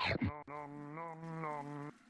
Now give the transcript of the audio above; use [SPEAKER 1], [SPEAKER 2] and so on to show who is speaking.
[SPEAKER 1] Nom nom nom nom.